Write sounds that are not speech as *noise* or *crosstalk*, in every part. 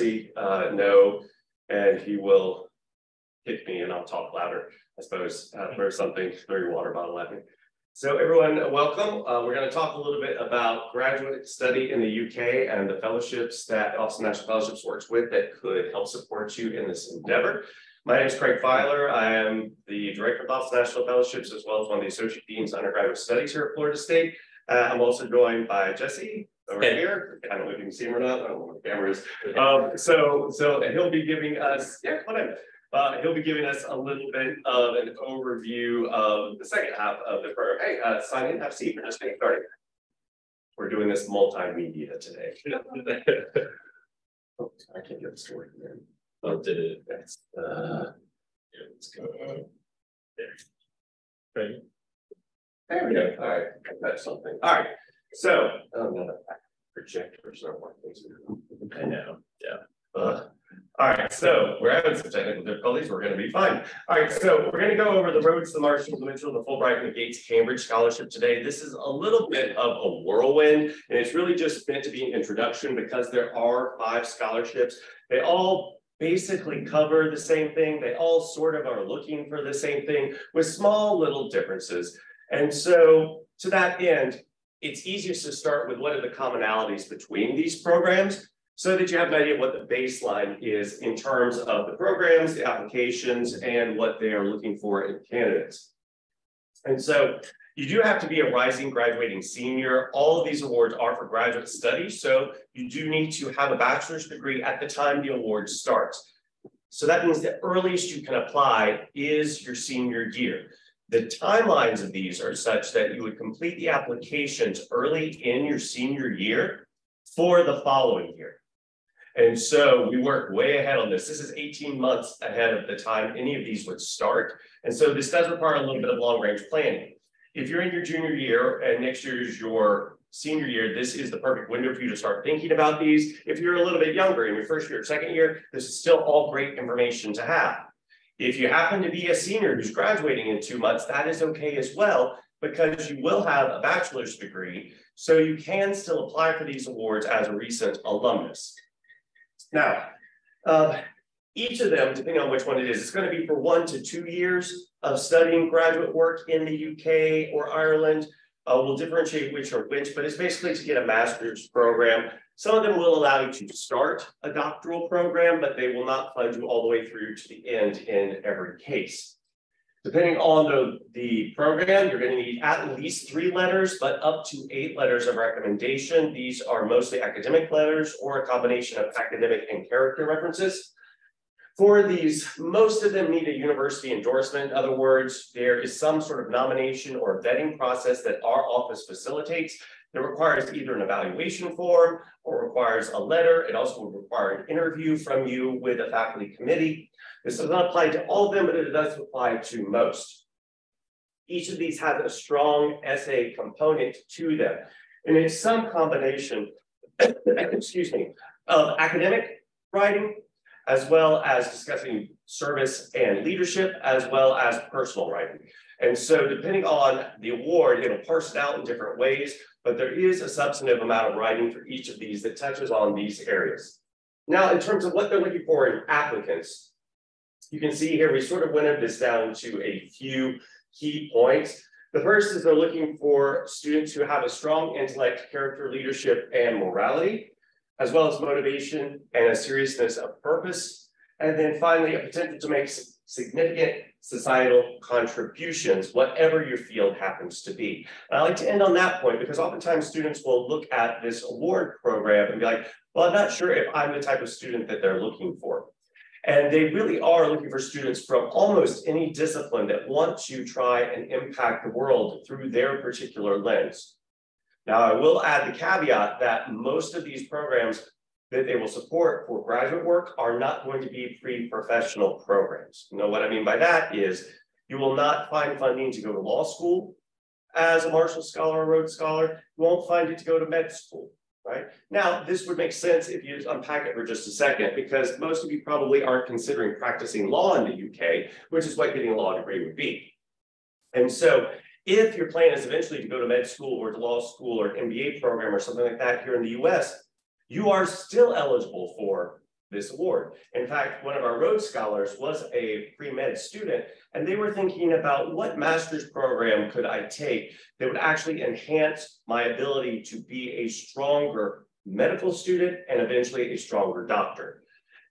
Uh, know, and he will hit me and I'll talk louder, I suppose, uh, throw something, throw your water bottle at me. So everyone, welcome. Uh, we're going to talk a little bit about graduate study in the UK and the fellowships that Office of National Fellowships works with that could help support you in this endeavor. My name is Craig Filar. I am the Director of Office of National Fellowships as well as one of the Associate Deans Undergraduate Studies here at Florida State. Uh, I'm also joined by Jesse over here. I don't know if you can see him or not. I don't know what the camera is. Um, so, so he'll be giving us, yeah, on. Uh, he'll be giving us a little bit of an overview of the second half of the program. Hey, uh, sign in, have a seat. We're just getting started. We're doing this multimedia today. *laughs* oh, I can't get the story here. Oh, did it? That's uh, yeah, let's go. There. There we go. All right, that's something. All right. So, no, projectors are working. I know. Yeah. Uh, all right, so we're having some technical difficulties. We're going to be fine. All right, so we're going to go over the Rhodes, the Marshall, the Mitchell, the Fulbright, and the Gates Cambridge Scholarship today. This is a little bit of a whirlwind, and it's really just meant to be an introduction because there are five scholarships. They all basically cover the same thing. They all sort of are looking for the same thing with small little differences. And so to that end, it's easiest to start with what are the commonalities between these programs so that you have an idea of what the baseline is in terms of the programs, the applications, and what they are looking for in candidates. And so you do have to be a rising graduating senior. All of these awards are for graduate studies, so you do need to have a bachelor's degree at the time the award starts. So that means the earliest you can apply is your senior year. The timelines of these are such that you would complete the applications early in your senior year for the following year. And so we work way ahead on this. This is 18 months ahead of the time any of these would start. And so this does require a little bit of long range planning. If you're in your junior year and next year is your senior year, this is the perfect window for you to start thinking about these. If you're a little bit younger in your first year, or second year, this is still all great information to have. If you happen to be a senior who's graduating in two months, that is okay as well, because you will have a bachelor's degree. So you can still apply for these awards as a recent alumnus. Now, uh, each of them, depending on which one it is, it's going to be for one to two years of studying graduate work in the UK or Ireland. Uh, we'll differentiate which are which, but it's basically to get a master's program. Some of them will allow you to start a doctoral program, but they will not fund you all the way through to the end in every case. Depending on the, the program, you're going to need at least three letters, but up to eight letters of recommendation. These are mostly academic letters or a combination of academic and character references. For these, most of them need a university endorsement. In other words, there is some sort of nomination or vetting process that our office facilitates that requires either an evaluation form or requires a letter. It also would require an interview from you with a faculty committee. This does not apply to all of them, but it does apply to most. Each of these has a strong essay component to them. And it's some combination, *coughs* excuse me, of academic writing, as well as discussing service and leadership, as well as personal writing. And so depending on the award, it'll parse it out in different ways, but there is a substantive amount of writing for each of these that touches on these areas. Now, in terms of what they're looking for in applicants, you can see here, we sort of went this down to a few key points. The first is they're looking for students who have a strong intellect, character, leadership, and morality, as well as motivation and a seriousness of purpose. And then finally, a potential to make significant societal contributions, whatever your field happens to be. And I like to end on that point because oftentimes students will look at this award program and be like, well, I'm not sure if I'm the type of student that they're looking for. And they really are looking for students from almost any discipline that want to try and impact the world through their particular lens. Now, I will add the caveat that most of these programs that they will support for graduate work are not going to be pre-professional programs. You know what I mean by that is you will not find funding to go to law school as a Marshall Scholar or Rhodes Scholar. You won't find it to go to med school right? Now, this would make sense if you unpack it for just a second, because most of you probably aren't considering practicing law in the UK, which is what getting a law degree would be. And so if your plan is eventually to go to med school or to law school or MBA program or something like that here in the US, you are still eligible for this award. In fact, one of our Rhodes Scholars was a pre-med student, and they were thinking about what master's program could I take that would actually enhance my ability to be a stronger medical student and eventually a stronger doctor.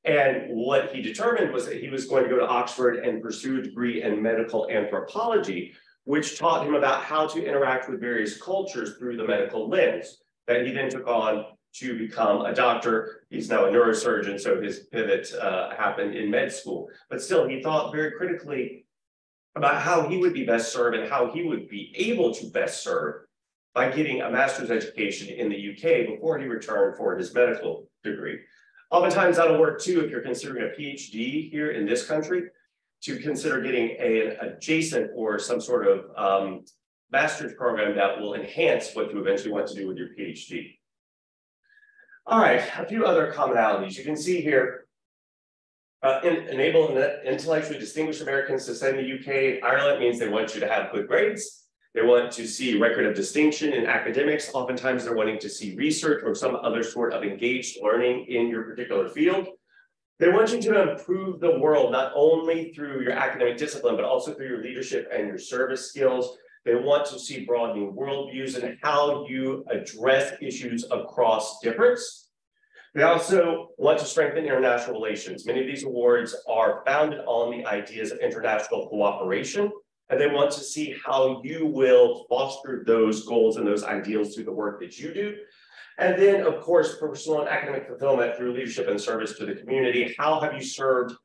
And what he determined was that he was going to go to Oxford and pursue a degree in medical anthropology, which taught him about how to interact with various cultures through the medical lens that he then took on to become a doctor. He's now a neurosurgeon, so his pivot uh, happened in med school. But still, he thought very critically about how he would be best served and how he would be able to best serve by getting a master's education in the UK before he returned for his medical degree. Oftentimes that'll work too if you're considering a PhD here in this country to consider getting a, an adjacent or some sort of um, master's program that will enhance what you eventually want to do with your PhD. All right, a few other commonalities. You can see here, uh, in, enable intellectually distinguished Americans to in the UK, Ireland means they want you to have good grades. They want to see record of distinction in academics. Oftentimes they're wanting to see research or some other sort of engaged learning in your particular field. They want you to improve the world, not only through your academic discipline, but also through your leadership and your service skills. They want to see broadening worldviews and how you address issues across difference. They also want to strengthen international relations. Many of these awards are founded on the ideas of international cooperation, and they want to see how you will foster those goals and those ideals through the work that you do. And then, of course, personal and academic fulfillment through leadership and service to the community. How have you served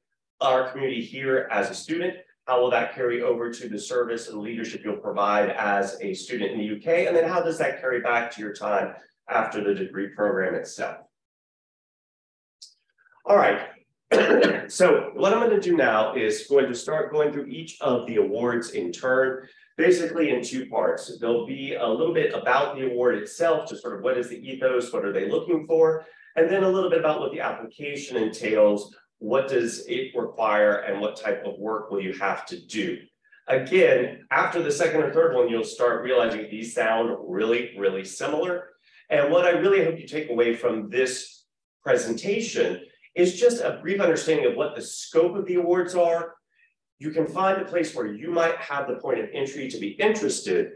our community here as a student? How will that carry over to the service and leadership you'll provide as a student in the UK? And then how does that carry back to your time after the degree program itself? All right, *clears throat* so what I'm going to do now is going to start going through each of the awards in turn, basically in two parts. There'll be a little bit about the award itself, just sort of what is the ethos, what are they looking for, and then a little bit about what the application entails, what does it require and what type of work will you have to do? Again, after the second or third one, you'll start realizing these sound really, really similar. And what I really hope you take away from this presentation is just a brief understanding of what the scope of the awards are. You can find a place where you might have the point of entry to be interested,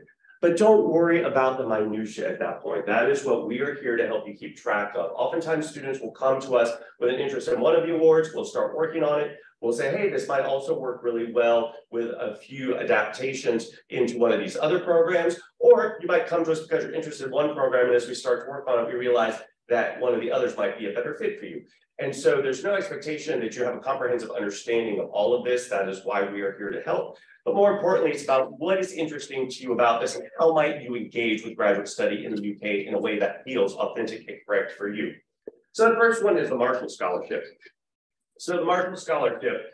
but don't worry about the minutia at that point. That is what we are here to help you keep track of. Oftentimes students will come to us with an interest in one of the awards. We'll start working on it. We'll say, hey, this might also work really well with a few adaptations into one of these other programs. Or you might come to us because you're interested in one program. And as we start to work on it, we realize that one of the others might be a better fit for you. And so there's no expectation that you have a comprehensive understanding of all of this. That is why we are here to help. But more importantly, it's about what is interesting to you about this and how might you engage with graduate study in the UK in a way that feels authentic and correct for you. So the first one is the Marshall Scholarship. So the Marshall Scholarship,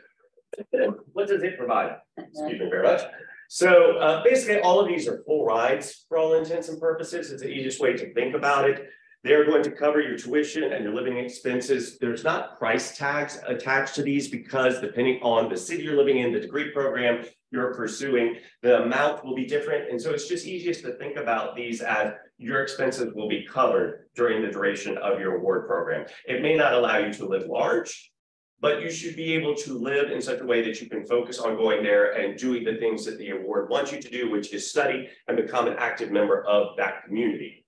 what does it provide? Excuse me very much. So uh, basically all of these are full rides for all intents and purposes. It's the easiest way to think about it. They're going to cover your tuition and your living expenses. There's not price tags attached to these because depending on the city you're living in, the degree program you're pursuing, the amount will be different. And so it's just easiest to think about these as your expenses will be covered during the duration of your award program. It may not allow you to live large, but you should be able to live in such a way that you can focus on going there and doing the things that the award wants you to do, which is study and become an active member of that community.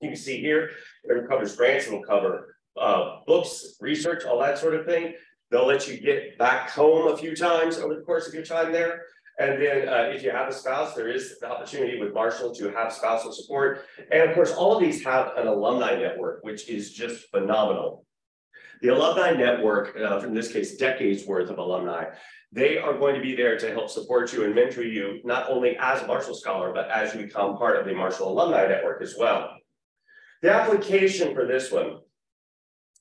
You can see here, it covers grants, it'll cover uh, books, research, all that sort of thing. They'll let you get back home a few times over the course of your time there. And then uh, if you have a spouse, there is the opportunity with Marshall to have spousal support. And of course, all of these have an alumni network, which is just phenomenal. The alumni network, uh, in this case, decades worth of alumni, they are going to be there to help support you and mentor you, not only as a Marshall Scholar, but as you become part of the Marshall Alumni Network as well. The application for this one,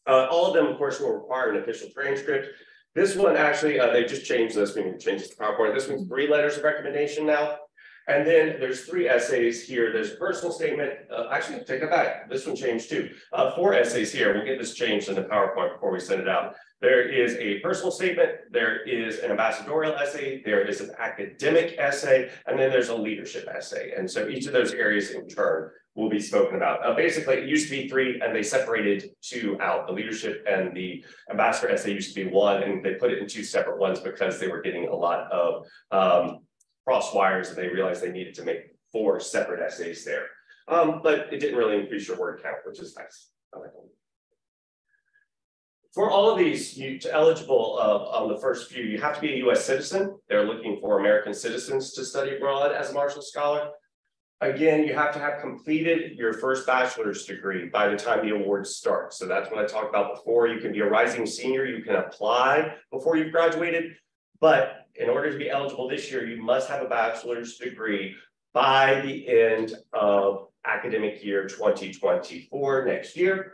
uh, all of them, of course, will require an official transcript. This one actually, uh, they just changed this, we can change this to PowerPoint. This one's three letters of recommendation now. And then there's three essays here. There's a personal statement. Uh, actually, take it back. This one changed too. Uh, four essays here. We'll get this changed in the PowerPoint before we send it out. There is a personal statement. There is an ambassadorial essay. There is an academic essay. And then there's a leadership essay. And so each of those areas in turn will be spoken about. Uh, basically, it used to be three, and they separated two out. The leadership and the ambassador essay used to be one, and they put it in two separate ones because they were getting a lot of um, cross wires, and they realized they needed to make four separate essays there. Um, but it didn't really increase your word count, which is nice. Like for all of these, you eligible uh, on the first few, you have to be a US citizen. They're looking for American citizens to study abroad as a Marshall Scholar. Again, you have to have completed your first bachelor's degree by the time the awards start. So that's what I talked about before. You can be a rising senior, you can apply before you've graduated, but in order to be eligible this year, you must have a bachelor's degree by the end of academic year 2024 next year.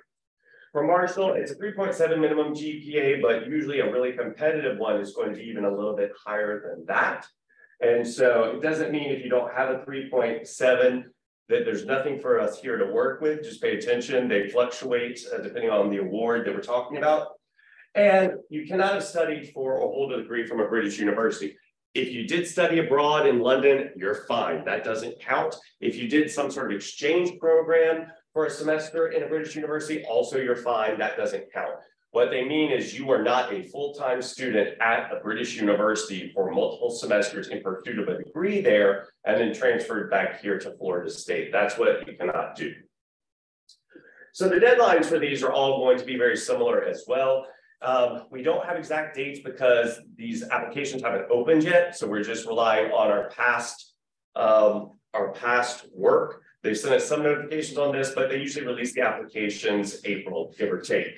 For Marshall, it's a 3.7 minimum GPA, but usually a really competitive one is going to be even a little bit higher than that. And so it doesn't mean if you don't have a 3.7 that there's nothing for us here to work with. Just pay attention. They fluctuate uh, depending on the award that we're talking about. And you cannot have studied for or hold a degree from a British university. If you did study abroad in London, you're fine. That doesn't count. If you did some sort of exchange program for a semester in a British university, also you're fine. That doesn't count. What they mean is you are not a full-time student at a British university for multiple semesters in pursuit of a degree there and then transferred back here to Florida State. That's what you cannot do. So the deadlines for these are all going to be very similar as well. Um, we don't have exact dates because these applications haven't opened yet. So we're just relying on our past, um, our past work. They've sent us some notifications on this, but they usually release the applications April, give or take.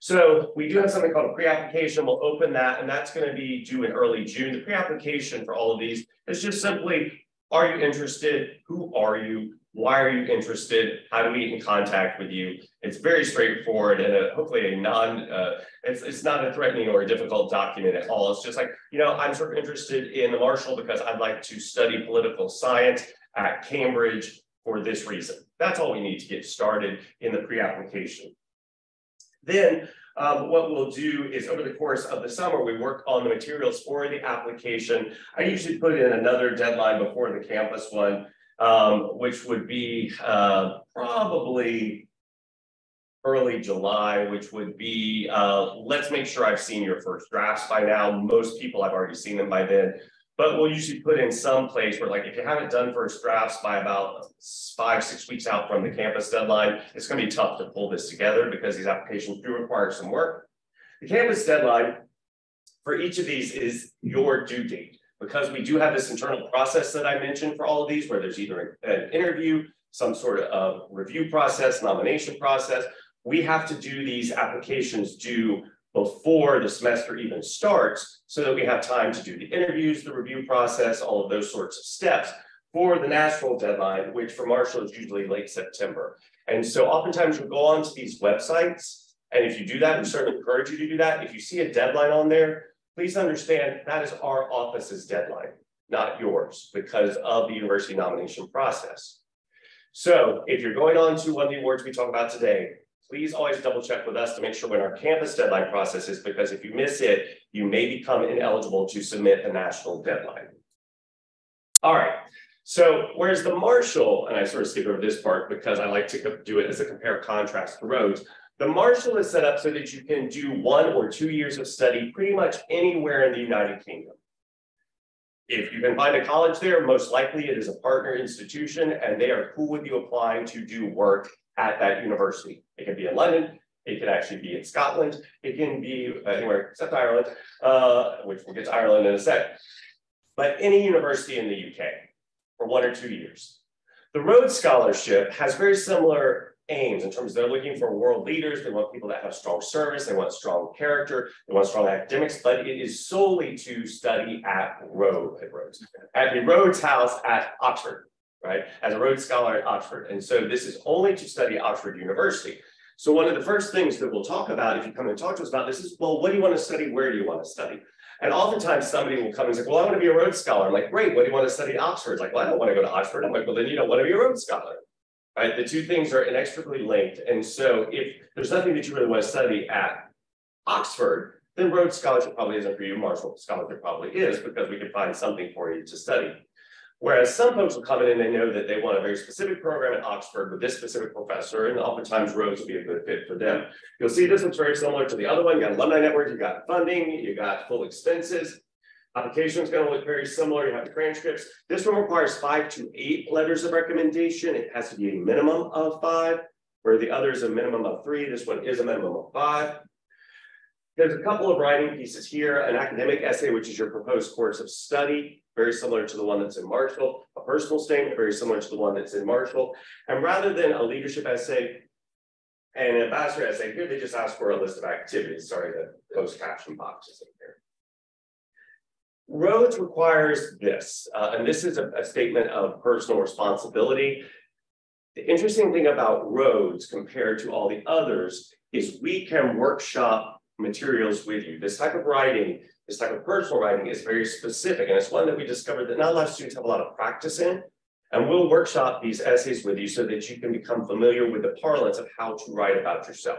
So we do have something called a pre-application. We'll open that, and that's going to be due in early June. The pre-application for all of these is just simply, are you interested? Who are you? Why are you interested? How do we get in contact with you? It's very straightforward and a, hopefully a non, uh, it's, it's not a threatening or a difficult document at all. It's just like, you know, I'm sort of interested in the Marshall because I'd like to study political science at Cambridge for this reason. That's all we need to get started in the pre-application. Then um, what we'll do is over the course of the summer, we work on the materials for the application. I usually put in another deadline before the campus one, um, which would be uh, probably early July, which would be, uh, let's make sure I've seen your first drafts by now. Most people, I've already seen them by then. But we'll usually put in some place where like, if you haven't done first drafts by about five, six weeks out from the campus deadline, it's gonna be tough to pull this together because these applications do require some work. The campus deadline for each of these is your due date. Because we do have this internal process that I mentioned for all of these, where there's either an interview, some sort of review process, nomination process, we have to do these applications due before the semester even starts so that we have time to do the interviews, the review process, all of those sorts of steps for the national deadline, which for Marshall is usually late September. And so oftentimes we go on to these websites, and if you do that, we certainly encourage you to do that. If you see a deadline on there, please understand that is our office's deadline, not yours, because of the university nomination process. So if you're going on to one of the awards we talk about today, please always double check with us to make sure when our campus deadline process is, because if you miss it, you may become ineligible to submit a national deadline. All right, so whereas the Marshall, and I sort of skip over this part because I like to do it as a compare contrast to Rhodes, the Marshall is set up so that you can do one or two years of study pretty much anywhere in the United Kingdom. If you can find a college there, most likely it is a partner institution and they are cool with you applying to do work at that university. It can be in London, it can actually be in Scotland, it can be anywhere except Ireland, uh, which we'll get to Ireland in a sec. But any university in the UK for one or two years. The Rhodes Scholarship has very similar aims in terms of they're looking for world leaders, they want people that have strong service, they want strong character, they want strong academics, but it is solely to study at Rhodes, at the Rhodes House at Oxford right, as a Rhodes Scholar at Oxford. And so this is only to study Oxford University. So one of the first things that we'll talk about if you come and talk to us about this is, well, what do you want to study? Where do you want to study? And oftentimes somebody will come and say, well, I want to be a Rhodes Scholar. I'm like, great, what do you want to study at Oxford? It's like, well, I don't want to go to Oxford. I'm like, well, then you don't want to be a Rhodes Scholar. Right? The two things are inextricably linked. And so if there's nothing that you really want to study at Oxford, then Rhodes Scholarship probably isn't for you. Marshall Scholarship probably is because we can find something for you to study. Whereas some folks will come in and they know that they want a very specific program at Oxford with this specific professor, and oftentimes Rhodes will be a good fit for them. You'll see this one's very similar to the other one. You got alumni network, you got funding, you got full expenses. Application is going to look very similar. You have transcripts. This one requires five to eight letters of recommendation. It has to be a minimum of five, where the other is a minimum of three. This one is a minimum of five. There's a couple of writing pieces here, an academic essay, which is your proposed course of study, very similar to the one that's in Marshall, a personal statement, very similar to the one that's in Marshall. And rather than a leadership essay and an ambassador essay, here they just ask for a list of activities. Sorry, the closed caption box is in here. Rhodes requires this, uh, and this is a, a statement of personal responsibility. The interesting thing about Rhodes compared to all the others is we can workshop materials with you. This type of writing, this type of personal writing is very specific. And it's one that we discovered that not a lot of students have a lot of practice in. And we'll workshop these essays with you so that you can become familiar with the parlance of how to write about yourself.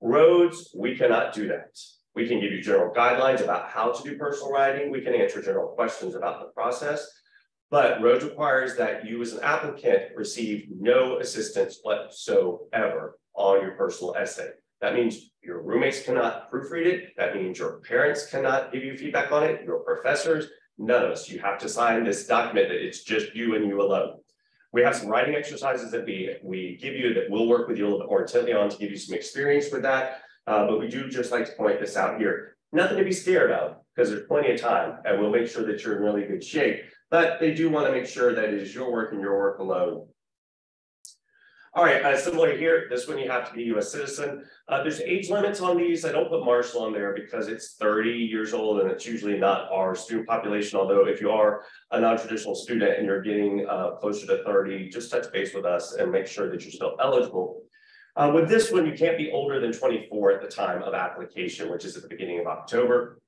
Rhodes, we cannot do that. We can give you general guidelines about how to do personal writing. We can answer general questions about the process. But Rhodes requires that you as an applicant receive no assistance whatsoever on your personal essay. That means your roommates cannot proofread it. That means your parents cannot give you feedback on it. Your professors, none of us. You have to sign this document that it's just you and you alone. We have some writing exercises that we, we give you that we'll work with you a little bit more intently on to give you some experience with that. Uh, but we do just like to point this out here. Nothing to be scared of because there's plenty of time and we'll make sure that you're in really good shape. But they do want to make sure that it is your work and your work alone. All right, uh, similar here, this one you have to be a US citizen. Uh, there's age limits on these. I don't put Marshall on there because it's 30 years old and it's usually not our student population. Although if you are a non-traditional student and you're getting uh, closer to 30, just touch base with us and make sure that you're still eligible. Uh, with this one, you can't be older than 24 at the time of application, which is at the beginning of October.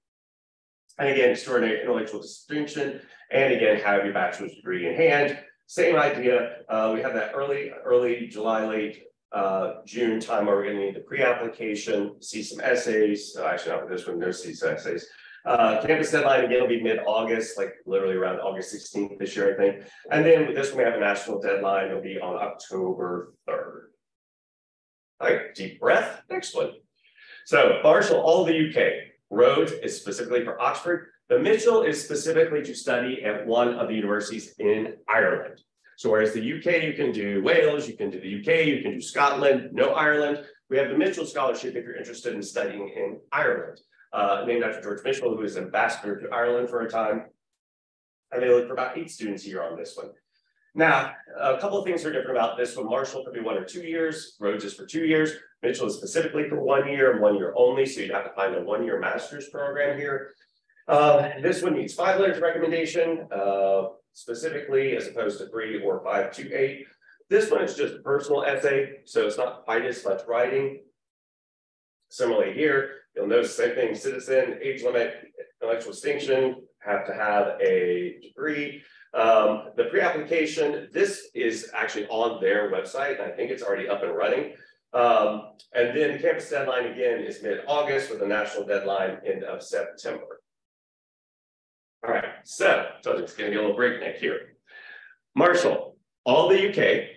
And again, extraordinary intellectual distinction, and again, have your bachelor's degree in hand. Same idea. Uh, we have that early, early July, late uh, June time where we're going to need the pre-application, see some essays. Uh, actually, not for this one, no see some essays. Uh, campus deadline again will be mid-August, like literally around August 16th this year, I think. And then with this one, we have a national deadline. It'll be on October 3rd. All right, deep breath. Next one. So Marshall, all the UK. Rhodes is specifically for Oxford. The Mitchell is specifically to study at one of the universities in Ireland. So whereas the UK, you can do Wales, you can do the UK, you can do Scotland, no Ireland. We have the Mitchell Scholarship if you're interested in studying in Ireland, uh, named after George Mitchell, who was ambassador to Ireland for a time. And they look for about eight students a year on this one. Now, a couple of things are different about this one. Marshall could be one or two years, Rhodes is for two years. Mitchell is specifically for one year and one year only, so you'd have to find a one-year master's program here. Uh, this one needs five letters recommendation, uh, specifically as opposed to three or five to eight. This one is just a personal essay, so it's not quite as much writing. Similarly here, you'll notice the same thing, citizen, age limit, intellectual distinction, have to have a degree. Um, the pre-application, this is actually on their website, I think it's already up and running. Um, and then the campus deadline again is mid-August with a national deadline end of September. So, so it's gonna be a little breakneck here. Marshall, all the UK,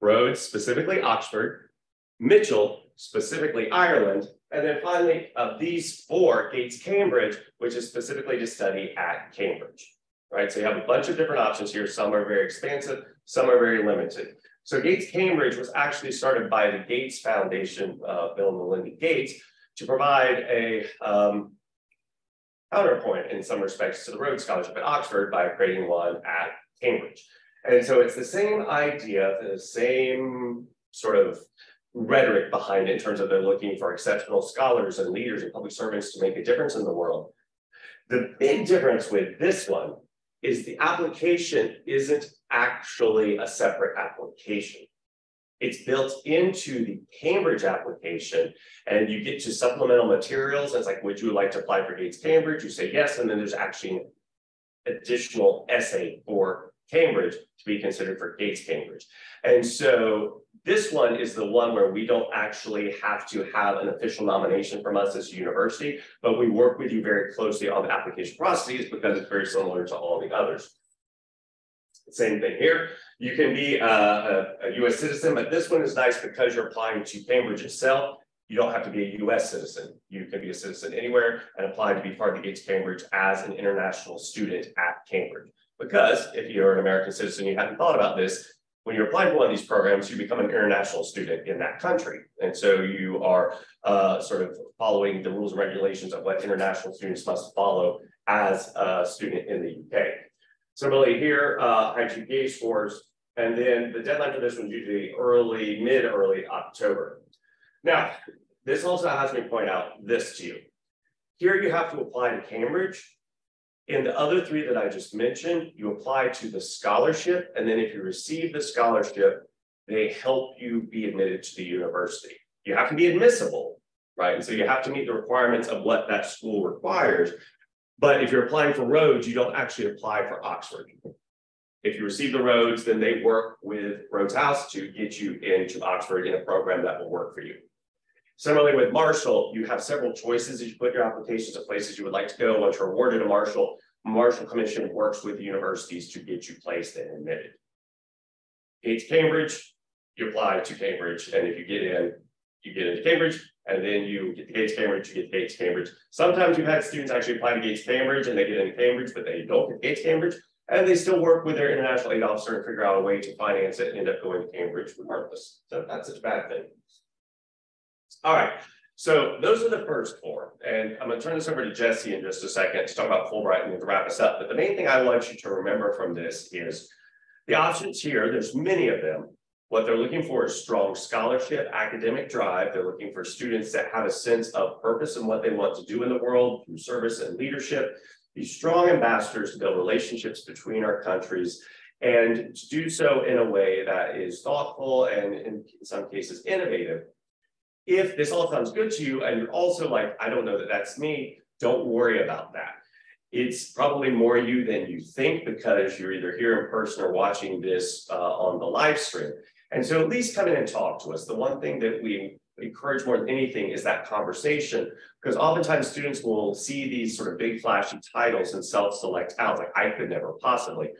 Rhodes, specifically Oxford, Mitchell, specifically Ireland, and then finally of these four, Gates Cambridge, which is specifically to study at Cambridge. Right, so you have a bunch of different options here. Some are very expansive, some are very limited. So Gates Cambridge was actually started by the Gates Foundation, uh, Bill and Melinda Gates, to provide a um, counterpoint in some respects to the Rhodes Scholarship at Oxford by creating one at Cambridge. And so it's the same idea, the same sort of rhetoric behind it in terms of they're looking for exceptional scholars and leaders and public servants to make a difference in the world. The big difference with this one is the application isn't actually a separate application. It's built into the Cambridge application and you get to supplemental materials. And it's like, would you like to apply for Gates Cambridge? You say yes. And then there's actually an additional essay for Cambridge to be considered for Gates Cambridge. And so this one is the one where we don't actually have to have an official nomination from us as a university, but we work with you very closely on the application processes because it's very similar to all the others. Same thing here. You can be a, a, a US citizen, but this one is nice because you're applying to Cambridge itself. You don't have to be a US citizen. You can be a citizen anywhere and apply to be part of the Gates Cambridge as an international student at Cambridge. Because if you're an American citizen, you hadn't thought about this, when you're applying for one of these programs, you become an international student in that country. And so you are uh, sort of following the rules and regulations of what international students must follow as a student in the UK. Similarly here, uh, high GPA scores, and then the deadline for this one's usually early, mid-early October. Now, this also has me point out this to you. Here you have to apply to Cambridge. In the other three that I just mentioned, you apply to the scholarship, and then if you receive the scholarship, they help you be admitted to the university. You have to be admissible, right? And so you have to meet the requirements of what that school requires. But if you're applying for Rhodes, you don't actually apply for Oxford. If you receive the Rhodes, then they work with Rhodes House to get you into Oxford in a program that will work for you. Similarly with Marshall, you have several choices as you put your applications of places you would like to go. Once you're awarded a Marshall, Marshall Commission works with universities to get you placed and admitted. Gates Cambridge, you apply to Cambridge, and if you get in, you get into Cambridge, and then you get the Gates Cambridge, you get Gates Cambridge. Sometimes you've had students actually apply to Gates Cambridge and they get into Cambridge, but they don't get Gates Cambridge, and they still work with their international aid officer and figure out a way to finance it and end up going to Cambridge regardless. So that's such a bad thing. All right, so those are the first four. And I'm gonna turn this over to Jesse in just a second to talk about Fulbright and to wrap us up. But the main thing I want you to remember from this is the options here, there's many of them. What they're looking for is strong scholarship, academic drive. They're looking for students that have a sense of purpose and what they want to do in the world through service and leadership. Be strong ambassadors to build relationships between our countries and to do so in a way that is thoughtful and in some cases innovative if this all sounds good to you and you're also like, I don't know that that's me, don't worry about that. It's probably more you than you think because you're either here in person or watching this uh, on the live stream. And so at least come in and talk to us. The one thing that we encourage more than anything is that conversation because oftentimes students will see these sort of big flashy titles and self-select out like I could never possibly.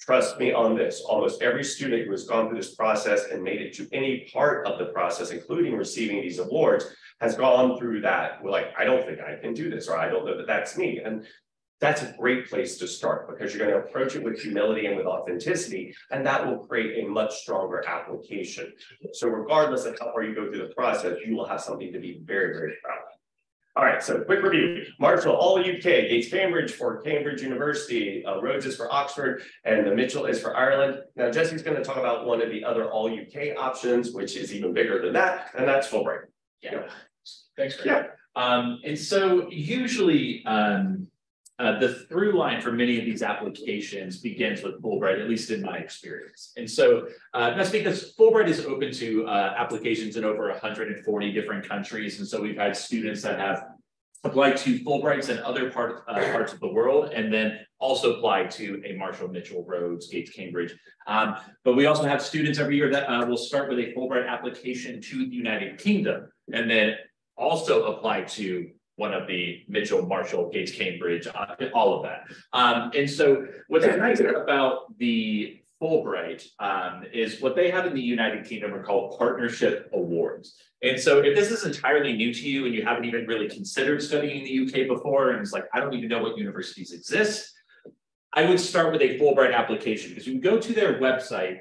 Trust me on this, almost every student who has gone through this process and made it to any part of the process, including receiving these awards, has gone through that. We're like, I don't think I can do this, or I don't know that that's me. And that's a great place to start because you're going to approach it with humility and with authenticity, and that will create a much stronger application. So regardless of how far you go through the process, you will have something to be very, very proud of. All right, so quick review. Marshall, all UK, Gates Cambridge for Cambridge University, uh, Rhodes is for Oxford, and the Mitchell is for Ireland. Now, Jesse's going to talk about one of the other all UK options, which is even bigger than that, and that's Fulbright. Yeah. yeah. Thanks, Greg. Yeah. Um, and so usually um, uh, the through line for many of these applications begins with Fulbright, at least in my experience. And so uh, that's because Fulbright is open to uh, applications in over 140 different countries. And so we've had students that have applied to Fulbrights in other part, uh, parts of the world, and then also applied to a Marshall Mitchell Rhodes, Gates, Cambridge. Um, but we also have students every year that uh, will start with a Fulbright application to the United Kingdom, and then also apply to one of the Mitchell, Marshall, Gates, Cambridge, uh, all of that. Um, and so what's nice about the Fulbright um, is what they have in the United Kingdom are called partnership awards. And so if this is entirely new to you and you haven't even really considered studying in the UK before, and it's like, I don't even know what universities exist, I would start with a Fulbright application because you can go to their website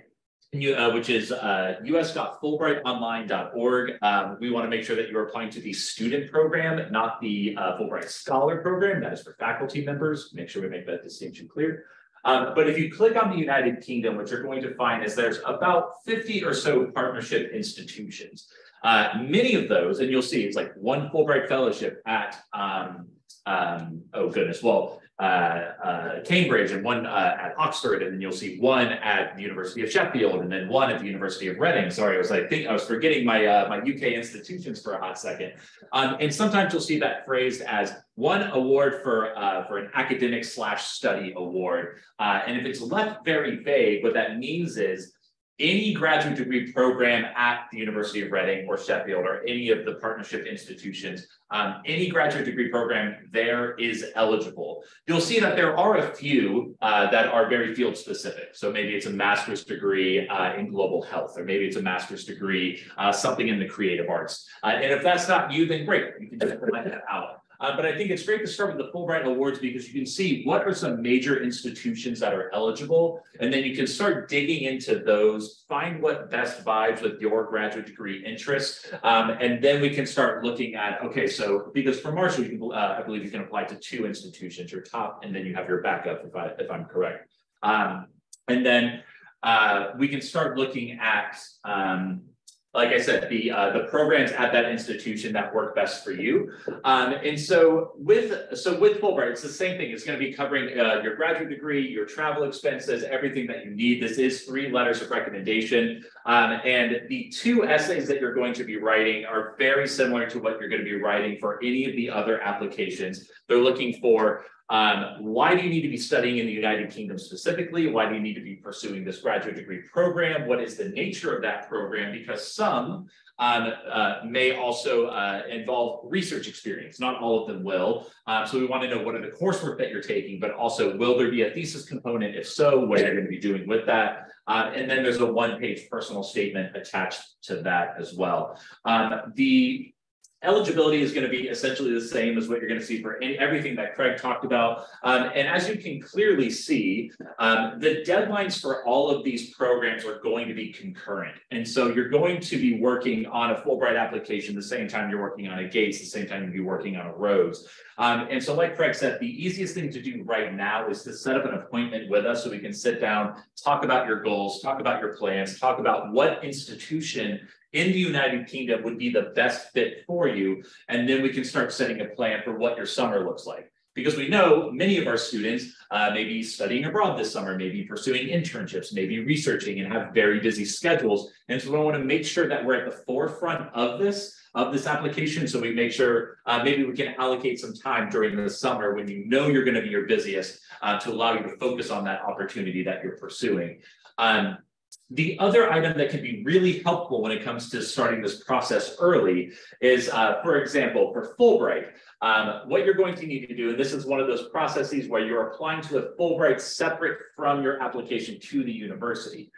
you, uh, which is uh, us.fulbrightonline.org. Um, we want to make sure that you're applying to the student program, not the uh, Fulbright Scholar program. That is for faculty members. Make sure we make that distinction clear. Um, but if you click on the United Kingdom, what you're going to find is there's about 50 or so partnership institutions. Uh, many of those, and you'll see it's like one Fulbright fellowship at, um, um, oh goodness, well, uh, uh, Cambridge and one uh, at Oxford, and then you'll see one at the University of Sheffield, and then one at the University of Reading. Sorry, I was I think I was forgetting my uh, my UK institutions for a hot second. Um, and sometimes you'll see that phrased as one award for uh, for an academic slash study award. Uh, and if it's left very vague, what that means is any graduate degree program at the University of Reading or Sheffield or any of the partnership institutions um, any graduate degree program there is eligible. You'll see that there are a few uh, that are very field specific. So maybe it's a master's degree uh, in global health, or maybe it's a master's degree, uh, something in the creative arts. Uh, and if that's not you, then great, you can just find that out. Uh, but I think it's great to start with the Fulbright Awards because you can see what are some major institutions that are eligible, and then you can start digging into those, find what best vibes with your graduate degree interests, um, and then we can start looking at, okay, so because for Marshall, you can, uh, I believe you can apply to two institutions, your top, and then you have your backup, if, I, if I'm correct. Um, and then uh, we can start looking at um, like I said, the uh, the programs at that institution that work best for you. Um, and so with so with Fulbright, it's the same thing. It's going to be covering uh, your graduate degree, your travel expenses, everything that you need. This is three letters of recommendation. Um, and the two essays that you're going to be writing are very similar to what you're going to be writing for any of the other applications. They're looking for um, why do you need to be studying in the United Kingdom specifically? Why do you need to be pursuing this graduate degree program? What is the nature of that program? Because some um, uh, may also uh, involve research experience. Not all of them will. Um, so we want to know what are the coursework that you're taking, but also will there be a thesis component? If so, what are you going to be doing with that? Uh, and then there's a one-page personal statement attached to that as well. Um, the Eligibility is going to be essentially the same as what you're going to see for any, everything that Craig talked about. Um, and as you can clearly see, um, the deadlines for all of these programs are going to be concurrent. And so you're going to be working on a Fulbright application the same time you're working on a Gates, the same time you'll be working on a Rhodes. Um, and so like Craig said, the easiest thing to do right now is to set up an appointment with us so we can sit down, talk about your goals, talk about your plans, talk about what institution in the United Kingdom would be the best fit for you. And then we can start setting a plan for what your summer looks like. Because we know many of our students uh, may be studying abroad this summer, maybe pursuing internships, maybe researching and have very busy schedules. And so we want to make sure that we're at the forefront of this, of this application. So we make sure uh, maybe we can allocate some time during the summer when you know you're going to be your busiest uh, to allow you to focus on that opportunity that you're pursuing. Um, the other item that can be really helpful when it comes to starting this process early is, uh, for example, for Fulbright, um, what you're going to need to do, and this is one of those processes where you're applying to a Fulbright separate from your application to the university.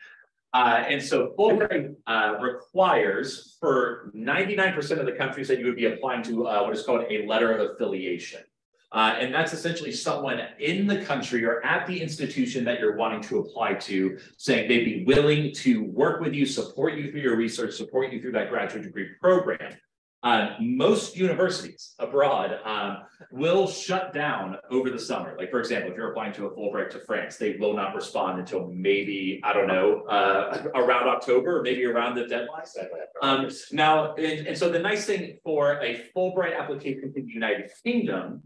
Uh, and so Fulbright uh, requires for 99% of the countries that you would be applying to uh, what is called a letter of affiliation. Uh, and that's essentially someone in the country or at the institution that you're wanting to apply to, saying they'd be willing to work with you, support you through your research, support you through that graduate degree program. Uh, most universities abroad um, will shut down over the summer. Like, for example, if you're applying to a Fulbright to France, they will not respond until maybe, I don't know, uh, around October, maybe around the deadline. Um, now, and, and so the nice thing for a Fulbright application to the United Kingdom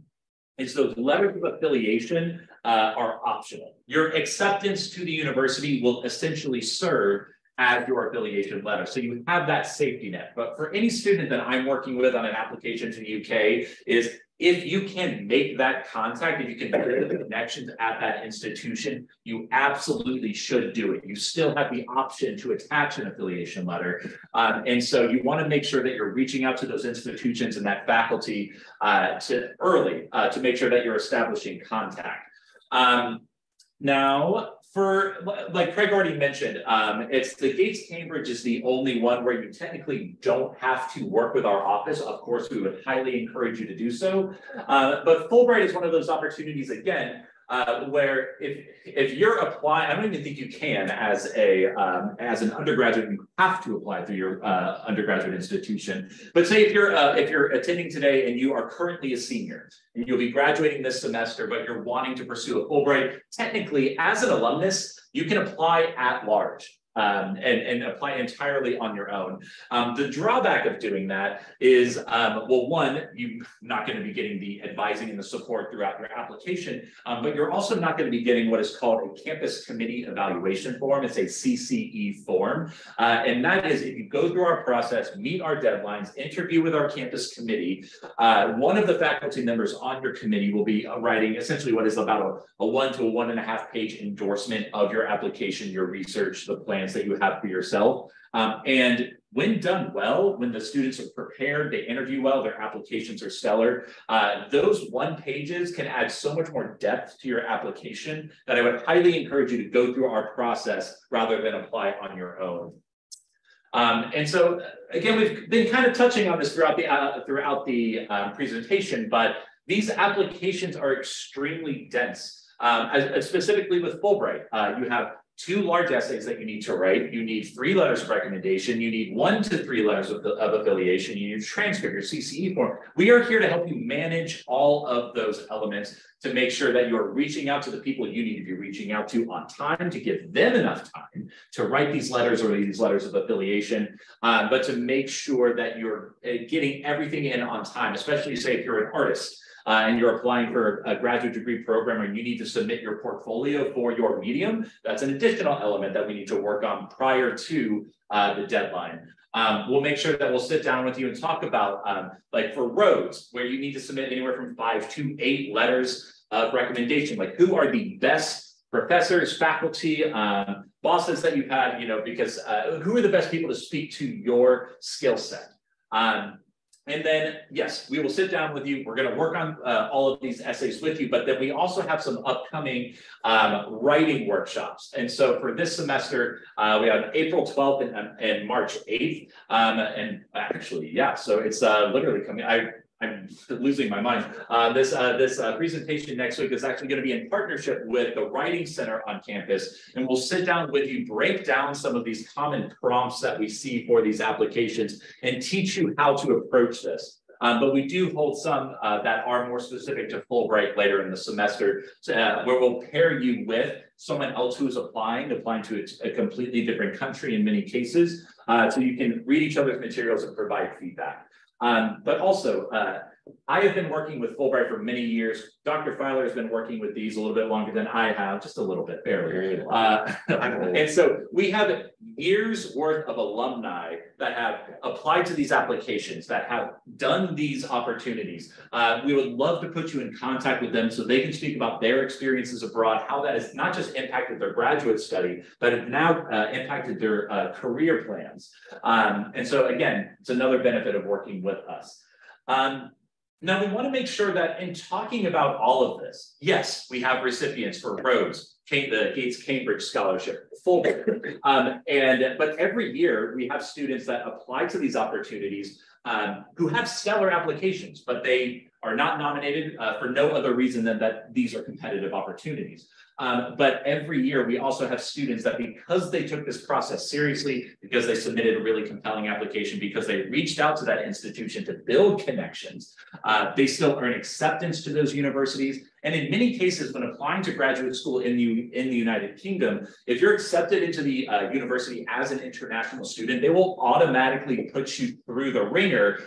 is those letters of affiliation uh, are optional. Your acceptance to the university will essentially serve as your affiliation letter. So you have that safety net. But for any student that I'm working with on an application to the UK is if you can make that contact, if you can make the connections at that institution, you absolutely should do it. You still have the option to attach an affiliation letter. Um, and so you want to make sure that you're reaching out to those institutions and that faculty uh, to early uh, to make sure that you're establishing contact. Um, now, for like Craig already mentioned, um, it's the Gates Cambridge is the only one where you technically don't have to work with our office. Of course, we would highly encourage you to do so. Uh, but Fulbright is one of those opportunities again uh, where if if you're applying, I don't even think you can as a um, as an undergraduate, you have to apply through your uh, undergraduate institution. But say if you're uh, if you're attending today and you are currently a senior and you'll be graduating this semester, but you're wanting to pursue a Fulbright, technically as an alumnus, you can apply at large um, and, and apply entirely on your own. Um, the drawback of doing that is, um, well, one, you're not going to be getting the advising and the support throughout your application, um, but you're also not going to be getting what is called a campus committee evaluation form. It's a CCE form. Uh, and that is if you go through our process, meet our deadlines, interview with our campus committee, uh, one of the faculty members on your committee will be uh, writing essentially what is about a, a one to a one and a half page endorsement of your application, your research, the plan plans that you have for yourself. Um, and when done well, when the students are prepared, they interview well, their applications are stellar, uh, those one pages can add so much more depth to your application that I would highly encourage you to go through our process rather than apply on your own. Um, and so again, we've been kind of touching on this throughout the uh, throughout the um, presentation, but these applications are extremely dense. Um, as, specifically with Fulbright, uh, you have two large essays that you need to write. You need three letters of recommendation. You need one to three letters of, of affiliation. You need a transcript, your CCE form. We are here to help you manage all of those elements to make sure that you're reaching out to the people you need to be reaching out to on time to give them enough time to write these letters or these letters of affiliation, uh, but to make sure that you're uh, getting everything in on time, especially say if you're an artist uh, and you're applying for a graduate degree program and you need to submit your portfolio for your medium, that's an additional element that we need to work on prior to uh, the deadline. Um, we'll make sure that we'll sit down with you and talk about um, like for Rhodes, where you need to submit anywhere from five to eight letters of recommendation, like who are the best professors, faculty, um, bosses that you've had, you know, because uh, who are the best people to speak to your skill set? Um, and then, yes, we will sit down with you. We're going to work on uh, all of these essays with you, but then we also have some upcoming um, writing workshops. And so for this semester, uh, we have April 12th and, and March 8th. Um, and actually, yeah, so it's uh, literally coming. I I'm losing my mind. Uh, this uh, this uh, presentation next week is actually going to be in partnership with the Writing Center on campus, and we'll sit down with you, break down some of these common prompts that we see for these applications, and teach you how to approach this. Um, but we do hold some uh, that are more specific to Fulbright later in the semester, uh, where we'll pair you with someone else who's applying, applying to a, a completely different country in many cases, uh, so you can read each other's materials and provide feedback. Um, but also, uh, I have been working with Fulbright for many years. Dr. Filar has been working with these a little bit longer than I have, just a little bit, barely. Uh, and so we have years worth of alumni that have applied to these applications, that have done these opportunities. Uh, we would love to put you in contact with them so they can speak about their experiences abroad, how that has not just impacted their graduate study, but have now uh, impacted their uh, career plans. Um, and so again, it's another benefit of working with us. Um, now we want to make sure that in talking about all of this, yes, we have recipients for Rhodes, the Gates Cambridge Scholarship, Fulbright, *laughs* um, and but every year we have students that apply to these opportunities um, who have stellar applications, but they are not nominated uh, for no other reason than that these are competitive opportunities. Um, but every year we also have students that because they took this process seriously, because they submitted a really compelling application, because they reached out to that institution to build connections, uh, they still earn acceptance to those universities. And in many cases, when applying to graduate school in the, in the United Kingdom, if you're accepted into the uh, university as an international student, they will automatically put you through the ringer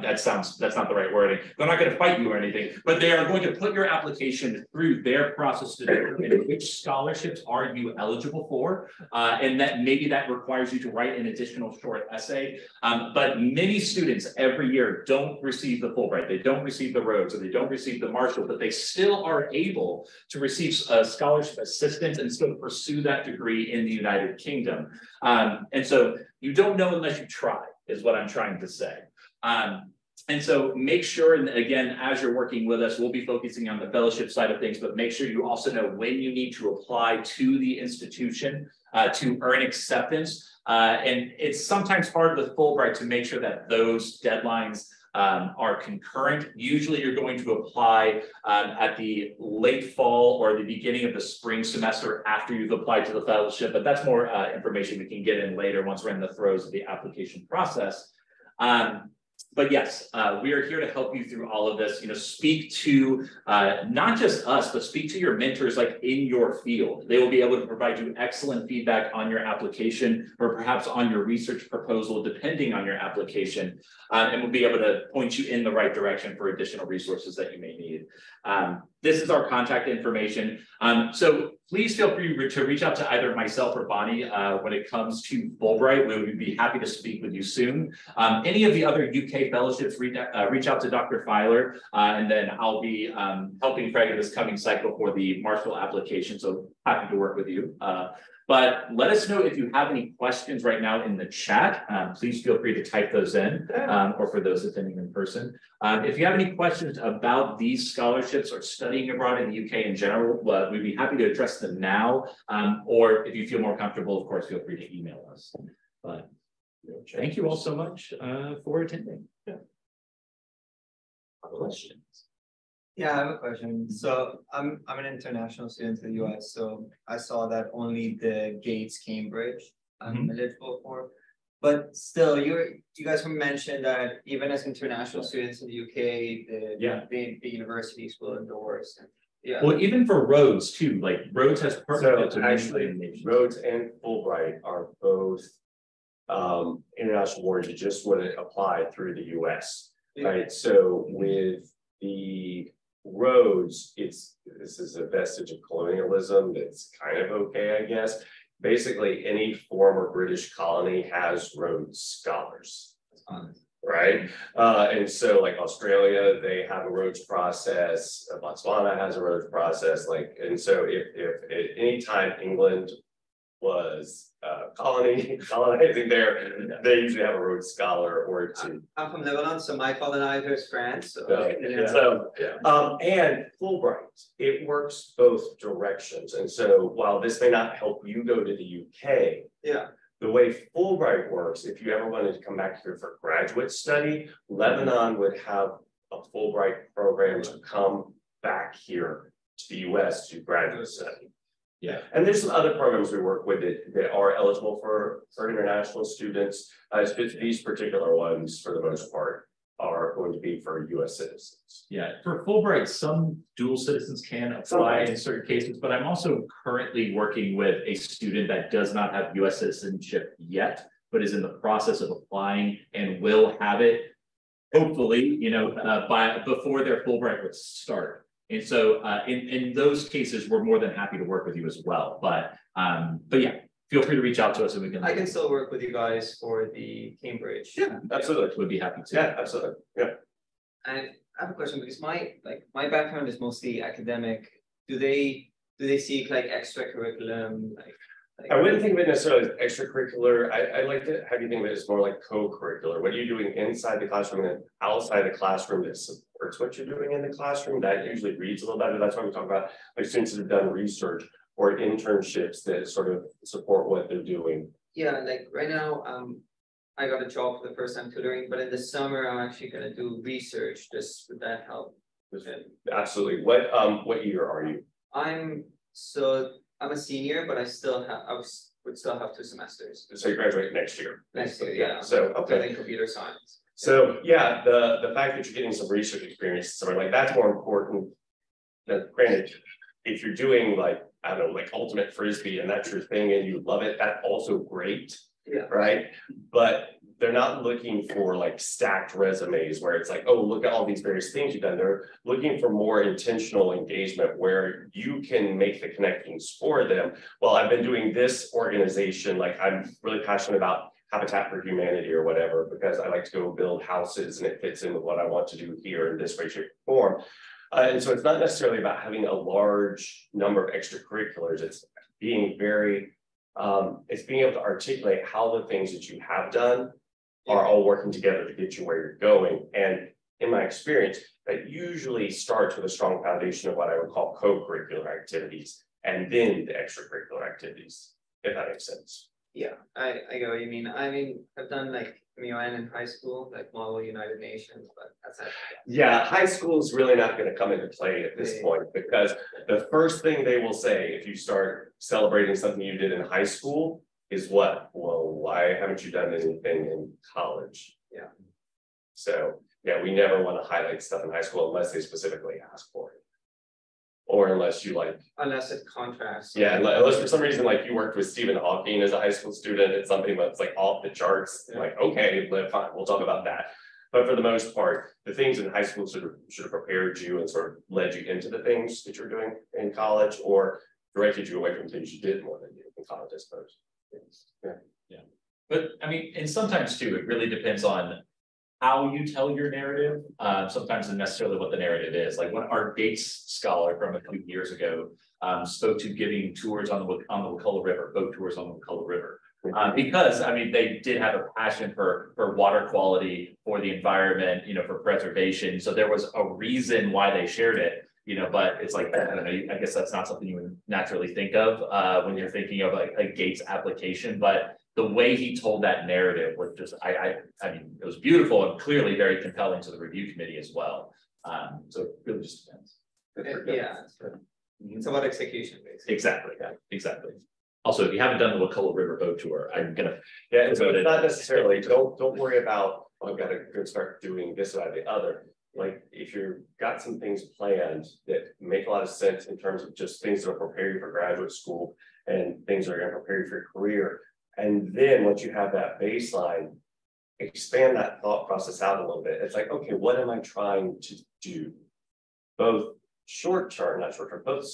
that sounds that's not the right wording. They're not going to fight you or anything, but they are going to put your application through their process to determine which scholarships are you eligible for, uh, and that maybe that requires you to write an additional short essay. Um, but many students every year don't receive the Fulbright, they don't receive the Rhodes, or they don't receive the Marshall, but they still are able to receive a scholarship assistance and still pursue that degree in the United Kingdom. Um, and so you don't know unless you try, is what I'm trying to say. Um, and so make sure, and again, as you're working with us, we'll be focusing on the fellowship side of things, but make sure you also know when you need to apply to the institution uh, to earn acceptance. Uh, and it's sometimes hard with Fulbright to make sure that those deadlines um, are concurrent. Usually you're going to apply um, at the late fall or the beginning of the spring semester after you've applied to the fellowship, but that's more uh, information we can get in later once we're in the throes of the application process. Um, but yes, uh, we are here to help you through all of this. You know, speak to uh, not just us, but speak to your mentors like in your field. They will be able to provide you excellent feedback on your application or perhaps on your research proposal, depending on your application, uh, and will be able to point you in the right direction for additional resources that you may need. Um, this is our contact information. Um, so please feel free to reach out to either myself or Bonnie uh, when it comes to Fulbright. We would be happy to speak with you soon. Um, any of the other UK fellowships, reach, uh, reach out to Dr. Filar, uh, and then I'll be um, helping Craig in this coming cycle for the Marshall application. So happy to work with you. But let us know if you have any questions right now in the chat. Um, please feel free to type those in, um, or for those attending in person. Um, if you have any questions about these scholarships or studying abroad in the UK in general, uh, we'd be happy to address them now. Um, or if you feel more comfortable, of course, feel free to email us. But thank you all so much uh, for attending. Yeah. Questions? Yeah, I have a question. So I'm I'm an international student to the US, so I saw that only the Gates Cambridge I'm Mhm. eligible for. But still, you're you guys have mentioned that even as international students in the UK, the Yeah. the, the universities will endorse and yeah. Well, even for Rhodes too, like Rhodes has So partnerships with many actually. Rhodes and Fulbright are both um, international awards, it just wouldn't apply through the US. Right, so with the Rhodes, it's, this is a vestige of colonialism that's kind of okay, I guess. Basically, any former British colony has Rhodes scholars. Right, uh, and so like Australia, they have a Rhodes process, Botswana has a Rhodes process, like, and so if, if, at any time England. Was uh colony *laughs* colonizing there, they usually have a Rhodes scholar or two. I'm from Lebanon, so my colonizer is France, so. Yeah, So, um, and Fulbright, it works both directions. And so while this may not help you go to the UK, Yeah, the way Fulbright works, if you ever wanted to come back here for graduate study, Lebanon would have a Fulbright program to come back here to the US to graduate study. Yeah. And there's some other programs we work with that, that are eligible for, for international students. Uh, these particular ones, for the most part, are going to be for US citizens. Yeah, for Fulbright, some dual citizens can apply in certain cases, but I'm also currently working with a student that does not have US citizenship yet, but is in the process of applying and will have it. Hopefully, you know, uh, by, before their Fulbright would start. And so, uh, in, in those cases, we're more than happy to work with you as well, but, um, but yeah, feel free to reach out to us and we can. I can still work with you guys for the Cambridge. Yeah, absolutely. Would be happy to. Yeah, absolutely. Yeah. And I have a question because my, like, my background is mostly academic. Do they, do they seek like extracurriculum, like? like- I wouldn't think of it necessarily as extracurricular. I, I like to have you think of it as more like co-curricular. What are you doing inside the classroom and outside the classroom that supports what you're doing in the classroom? That usually reads a little better. That's why we talk about like students that have done research or internships that sort of support what they're doing. Yeah, like right now, um, I got a job for the first time tutoring, but in the summer, I'm actually gonna do research, just would that help? Absolutely. What, um, what year are you? I'm, so, I'm a senior, but I still have, I was, would still have two semesters. So you graduate next year. Next year, yeah. So, okay. Studying computer science. So, yeah, the, the fact that you're getting some research experience, something like that's more important. Now, granted, if you're doing like, I don't know, like ultimate frisbee and that's your thing and you love it, that's also great. Yeah. Right? But they're not looking for like stacked resumes where it's like, oh, look at all these various things you've done. They're looking for more intentional engagement where you can make the connections for them. Well, I've been doing this organization, like I'm really passionate about Habitat for Humanity or whatever, because I like to go build houses and it fits in with what I want to do here in this way, shape, or form. Uh, and so it's not necessarily about having a large number of extracurriculars. It's being very, um, it's being able to articulate how the things that you have done are all working together to get you where you're going. And in my experience, that usually starts with a strong foundation of what I would call co-curricular activities and then the extracurricular activities, if that makes sense. Yeah, I, I what you mean. I mean, I've done like MUN in high school, like Model United Nations, but that's it. Yeah, high school is really not going to come into play at this Yeah. point because the first thing they will say if you start celebrating something you did in high school is what? Well, why haven't you done anything in college? Yeah. So, yeah, we never want to highlight stuff in high school unless they specifically ask for it. Or unless you like, Unless it contrasts. yeah, unless unless for some reason like you worked with Stephen Hawking as a high school student, it's something that's like off the charts, Yeah. like, okay, but fine, we'll talk about that. But for the most part, the things in high school sort of should have prepared you and sort of led you into the things that you're doing in college or directed you away from things you didn't want to do in college, I suppose. Yeah. Yeah. But I mean, and sometimes too, it really depends on how you tell your narrative, uh, sometimes than necessarily what the narrative is. Like when our Gates scholar from a few years ago um, spoke to giving tours on the on the Wakulla River, boat tours on the Wakulla River. Uh, because I mean, they did have a passion for for water quality, for the environment, you know, for preservation. So there was a reason why they shared it you know, but it's like, I don't know, I guess that's not something you would naturally think of uh when you're thinking of like a Gates application, but the way he told that narrative was just, I I I mean, it was beautiful and clearly very compelling to the review committee as well. Um, so it really just depends. Yeah, it's about execution, basically. Exactly, yeah, exactly. Also, if you haven't done the Wakulla River boat tour, I'm gonna, Yeah, it's it's not necessarily, don't, don't worry about, oh, I've got to go start doing this or the other. Like, if you've got some things planned that make a lot of sense in terms of just things that will prepare you for graduate school. And things that are gonna prepare you for your career, and then once you have that baseline. Expand that thought process out a little bit, it's like, okay, what am I trying to do? Both short term, not short term, both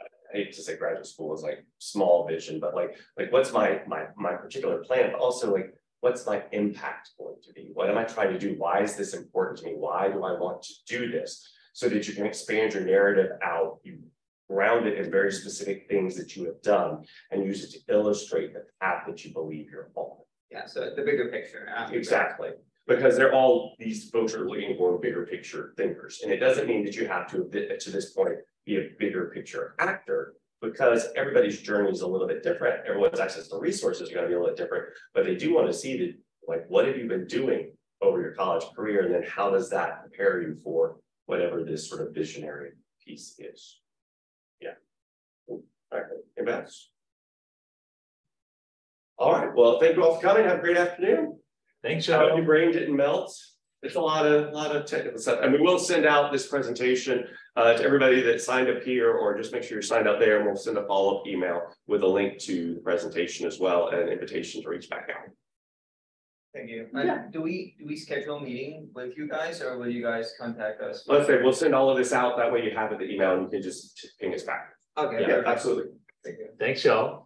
I hate to say graduate school is like small vision, but like, like what's my, my, my particular plan, but also like, what's my impact going to be? What am I trying to do? Why is this important to me? Why do I want to do this? So that you can expand your narrative out, you ground it in very specific things that you have done and use it to illustrate the path that you believe you're on. Yeah, so the bigger picture. Exactly, because they're all, these folks are looking for bigger picture thinkers, and it doesn't mean that you have to, to this point, be a bigger picture actor. Because everybody's journey is a little bit different, everyone's access to resources are gonna be a little different, but they do wanna see that, like, what have you been doing? Over your college career, and then how does that prepare you for whatever this sort of visionary piece is? Yeah. All right, anybody else? All right, well, thank you all for coming, have a great afternoon. thanks, I hope Joe. your brain didn't melt. It's a lot of, lot of technical stuff, and we will send out this presentation uh, to everybody that signed up here, or just make sure you're signed up there, and we'll send a follow-up email with a link to the presentation as well, and an invitation to reach back out. Thank you. And do we, do we schedule a meeting with you guys or will you guys contact us? Let's say, we'll send all of this out, that way you have it, the email, and you can just ping us back. Okay. Yeah, perfect. absolutely. Thank you. Thanks, y'all.